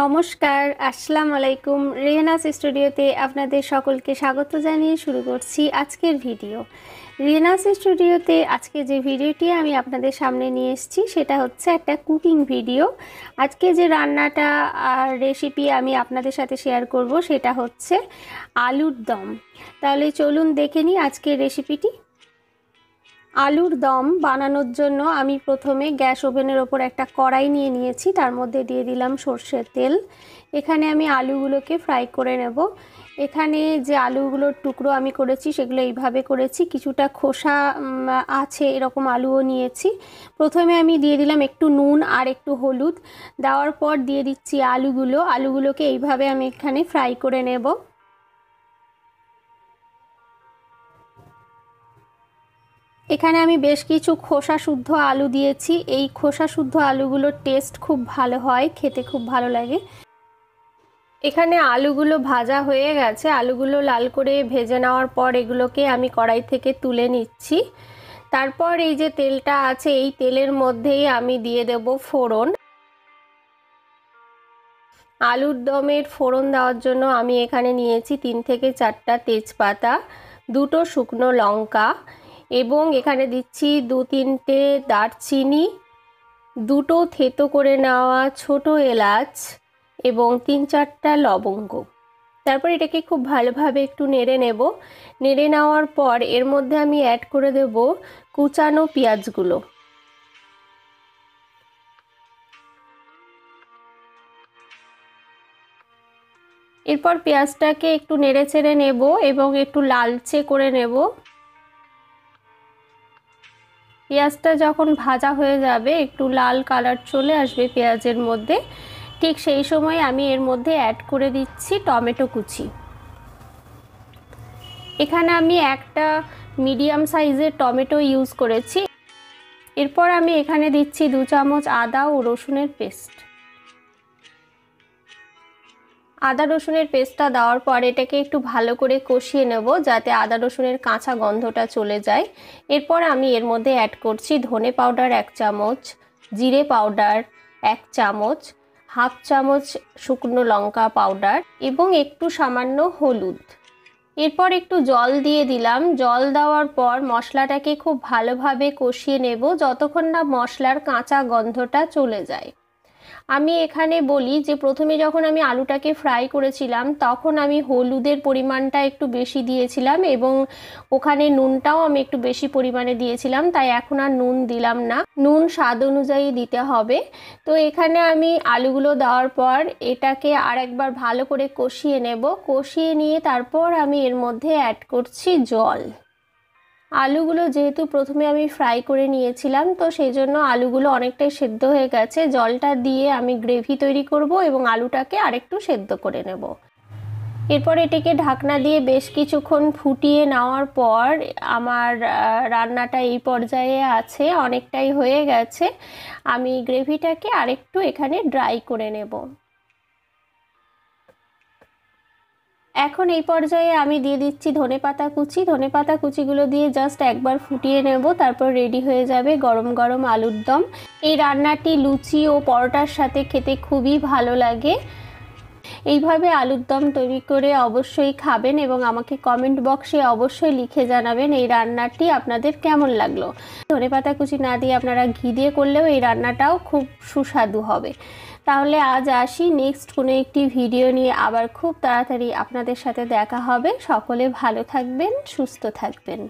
নমস্কার, আসসালামু আলাইকুম। রেহনাস স্টুডিওতে আপনাদের সকলকে স্বাগত জানিয়ে শুরু করছি আজকের ভিডিও। রেহনাস স্টুডিওতে আজকে যে ভিডিওটি আমি আপনাদের সামনে নিয়ে এসেছি, সেটা হচ্ছে একটা কুকিং ভিডিও। আজকে যে রান্নাটা আর রেসিপি আমি আপনাদের সাথে শেয়ার করব, সেটা হচ্ছে আলুর দম। তাহলে চলুন দেখে নিই আজকের রেসিপিটি আলুর দম বানানোর জন্য আমি প্রথমে গ্যাস ওভেনের ওপর একটা কড়াই নিয়ে নিয়েছি, তার মধ্যে দিয়ে দিলাম সর্ষের তেল। এখানে আমি আলুগুলোকে ফ্রাই করে নেব। এখানে যে আলুগুলোর টুকরো আমি করেছি, সেগুলো এইভাবে করেছি। কিছুটা খোসা আছে, এরকম আলুও নিয়েছি। প্রথমে আমি দিয়ে দিলাম একটু নুন আর একটু হলুদ। দেওয়ার পর দিয়ে দিচ্ছি আলুগুলো। আলুগুলোকে এইভাবে আমি এখানে ফ্রাই করে নেব। এখানে আমি বেশ কিছু খোসা শুদ্ধ আলু দিয়েছি। এই খোসা শুদ্ধ আলুগুলোর টেস্ট খুব ভালো হয়, খেতে খুব ভালো লাগে। এখানে আলুগুলো ভাজা হয়ে গেছে। আলুগুলো লাল করে ভেজে নেওয়ার পর এগুলোকে আমি কড়াই থেকে তুলে নিচ্ছি। তারপর এই যে তেলটা আছে, এই তেলের মধ্যেই আমি দিয়ে দেব ফোড়ন। আলুর দমের ফোড়ন দেওয়ার জন্য আমি এখানে নিয়েছি তিন থেকে চারটা তেজপাতা, দুটো শুকনো লঙ্কা এবং এখানে দিচ্ছি দু তিনটে দারচিনি, দুটো থেতো করে নেওয়া ছোট এলাচ এবং তিন চারটা লবঙ্গ। তারপর এটাকে খুব ভালোভাবে একটু নেড়ে নেব। নেড়ে নেওয়ার পর এর মধ্যে আমি অ্যাড করে দেব কুচানো পেঁয়াজগুলো। এরপর পেঁয়াজটাকে একটু নেড়ে চেড়ে নেব এবং একটু লালচে করে নেব। পেঁয়াজটা যখন ভাজা হয়ে যাবে, একটু লাল কালার চলে আসবে পেঁয়াজের মধ্যে। ঠিক সেই সময় আমি এর মধ্যে অ্যাড করে দিচ্ছি টমেটো কুচি। এখানে আমি একটা মিডিয়াম সাইজের টমেটো ইউজ করেছি। এরপর আমি এখানে দিচ্ছি দু চামচ আদা ও রসুনের পেস্ট আদা রসুনের পেস্টটা দেওয়ার পর এটাকে একটু ভালো করে কষিয়ে নেব যাতে আদা রসুনের কাঁচা গন্ধটা চলে যায়। এরপর আমি এর মধ্যে অ্যাড করছি ধনে পাউডার এক চামচ, জিরে পাউডার এক চামচ, হাফ চামচ শুকনো লঙ্কা পাউডার এবং একটু সামান্য হলুদ। এরপর একটু জল দিয়ে দিলাম। জল দেওয়ার পর মশলাটাকে খুব ভালোভাবে কষিয়ে নেব যতক্ষণ না মশলার কাঁচা গন্ধটা চলে যায়। আমি এখানে বলি যে প্রথমে যখন আমি আলুটাকে ফ্রাই করেছিলাম, তখন আমি হলুদের পরিমাণটা একটু বেশি দিয়েছিলাম এবং ওখানে নুনটাও আমি একটু বেশি পরিমাণে দিয়েছিলাম, তাই এখন আর নুন দিলাম না। নুন স্বাদ অনুযায়ী দিতে হবে। তো এখানে আমি আলুগুলো দেওয়ার পর এটাকে আর একবার ভালো করে কষিয়ে নেব। কষিয়ে নিয়ে তারপর আমি এর মধ্যে অ্যাড করছি জল। আলুগুলো যেহেতু প্রথমে আমি ফ্রাই করে নিয়েছিলাম, তো সেই জন্য আলুগুলো অনেকটাই সেদ্ধ হয়ে গেছে। জলটা দিয়ে আমি গ্রেভি তৈরি করব এবং আলুটাকে আরেকটু সেদ্ধ করে নেব। এরপর এটিকে ঢাকনা দিয়ে বেশ কিছুক্ষণ ফুটিয়ে নেওয়ার পর আমার রান্নাটা এই পর্যায়ে আছে, অনেকটাই হয়ে গেছে। আমি গ্রেভিটাকে আরেকটু এখানে ড্রাই করে নেব। এখন এই পর্যায়ে আমি দিয়ে দিচ্ছি ধনে পাতা কুচি। ধনে পাতা কুচিগুলো দিয়ে জাস্ট একবার ফুটিয়ে নেব, তারপর রেডি হয়ে যাবে গরম গরম আলুর দম। এই রান্নাটি লুচি ও পরোটার সাথে খেতে খুবই ভালো লাগে। এইভাবে আলুর দম তৈরি করে অবশ্যই খাবেন এবং আমাকে কমেন্ট বক্সে অবশ্যই লিখে জানাবেন এই রান্নাটি আপনাদের কেমন লাগল। ধনে পাতা কুচি না দিয়ে আপনারা ঘি দিয়ে করলেও এই রান্নাটাও খুব সুস্বাদু হবে। তাহলে আজ আসি। নেক্সট কোনো একটি ভিডিও নিয়ে আবার খুব তাড়াতাড়ি আপনাদের সাথে দেখা হবে। সকলে ভালো থাকবেন, সুস্থ থাকবেন।